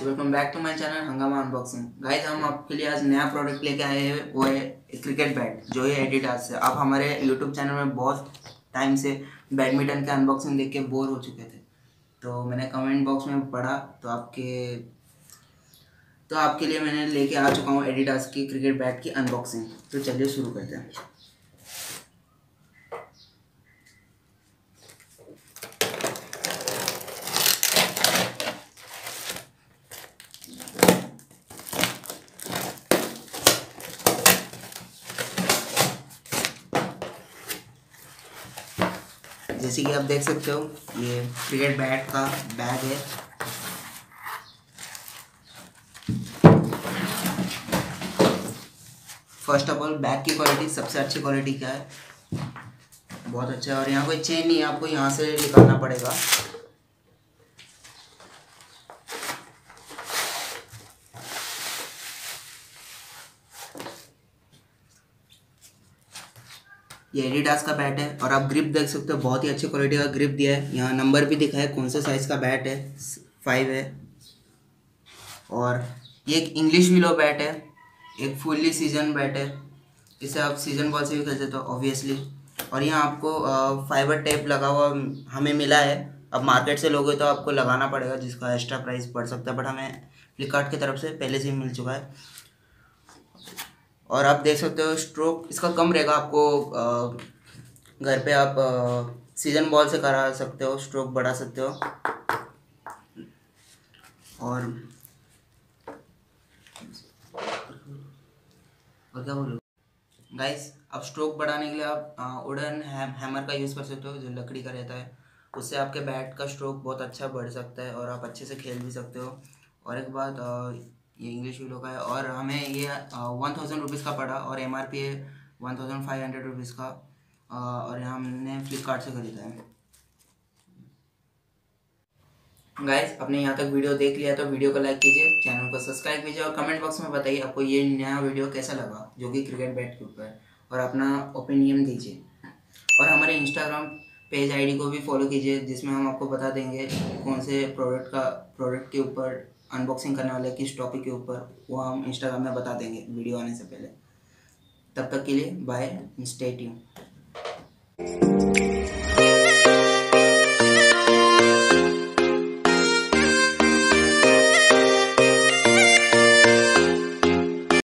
Back to my channel हंगामा unboxing guys हम आपके लिए आज नया प्रोडक्ट लेके आए हैं, वो है क्रिकेट बैट जो है एडिडास से। आप हमारे यूट्यूब चैनल में बहुत टाइम से बैडमिंटन के अनबॉक्सिंग देख के बोर हो चुके थे। तो मैंने कमेंट बॉक्स में पढ़ा तो आपके तो आपके लिए मैंने लेके आ चुका हूँ एडिडास की क्रिकेट बैट की अनबॉक्सिंग तो चलिए शुरू करते हैं। जैसे कि आप देख सकते हो, ये क्रिकेट बैट का बैग है। फ़र्स्ट ऑफ़ ऑल बैग की क्वालिटी सबसे अच्छी क्वालिटी का है। बहुत अच्छा है और यहाँ कोई चेन नहीं है, आपको यहाँ से निकालना पड़ेगा। ये एडिडास का बैट है और आप ग्रिप देख सकते हो, बहुत ही अच्छी क्वालिटी का ग्रिप दिया है। यहाँ नंबर भी दिखा है, कौन से साइज़ का बैट है? फाइव है। और ये एक इंग्लिश विलो बैट है, एक फुल्ली सीज़न बैट है। इसे आप सीज़न बॉल से भी खेल सकते हो ऑब्वियसली और यहाँ आपको फाइबर टेप लगा हुआ हमें मिला है। अब मार्केट से लोगे तो आपको लगाना पड़ेगा, जिसका एक्स्ट्रा प्राइस पड़ सकता है। बट हमें फ्लिपकार्ट की तरफ़ से पहले से ही मिल चुका है। और आप देख सकते हो स्ट्रोक इसका कम रहेगा आपको घर पे आप सीज़न बॉल से करा सकते हो स्ट्रोक बढ़ा सकते हो। और और क्या बोलो? गाइस अब स्ट्रोक बढ़ाने के लिए आप वुडन हैमर का यूज़ कर सकते हो, जो लकड़ी का रहता है। उससे आपके बैट का स्ट्रोक बहुत अच्छा बढ़ सकता है और आप अच्छे से खेल भी सकते हो। और एक बात ये इंग्लिश वीडियो का है और हमें ये वन थाउज़ेंड रुपीज़ का पड़ा और एम आर पी है one thousand five hundred rupees का और यहाँ हमने फ्लिपकार्ट से ख़रीदा है। गाइस आपने यहाँ तक वीडियो देख लिया तो वीडियो को लाइक कीजिए चैनल को सब्सक्राइब कीजिए और कमेंट बॉक्स में बताइए आपको ये नया वीडियो कैसा लगा, जो कि क्रिकेट बैट के ऊपर और अपना ओपिनियन दीजिए। और हमारे इंस्टाग्राम पेज आईडी को भी फॉलो कीजिए, जिसमें हम आपको बता देंगे कौन से प्रोडक्ट का प्रोडक्ट के ऊपर अनबॉक्सिंग करने वाले किस टॉपिक के ऊपर, वो हम इंस्टाग्राम में बता देंगे वीडियो आने से पहले। तब तक के लिए बाय स्टे ट्यून